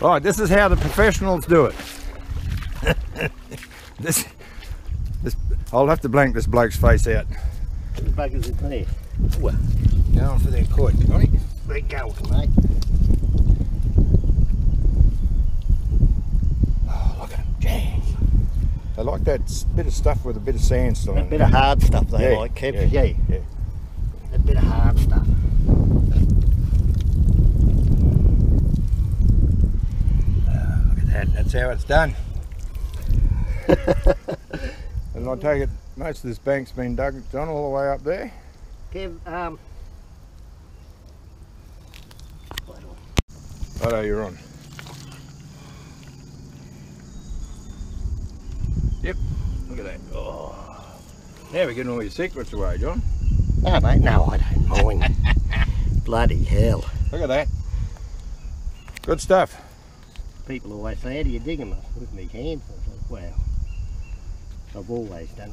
Right, this is how the professionals do it. this, this, I'll have to blank this bloke's face out. The buggers in there. Well, going for their court, Johnny. They go, mate. Oh, look at him, jam. They like that bit of stuff with a bit of sand still A bit of hard stuff they Yeah, like, Kev. yeah, Yeah, yeah. A bit of hard stuff. Look at that, that's how it's done. and I take it most of this bank's been dug, John, all the way up there. Kev, um. Righto, you're on. Yep, look at that. Oh. Now we're getting all your secrets away, John. No, mate, no, I don't mind. Bloody hell. Look at that. Good stuff. People always say, how do you dig them? With me hands. I was like. I've always done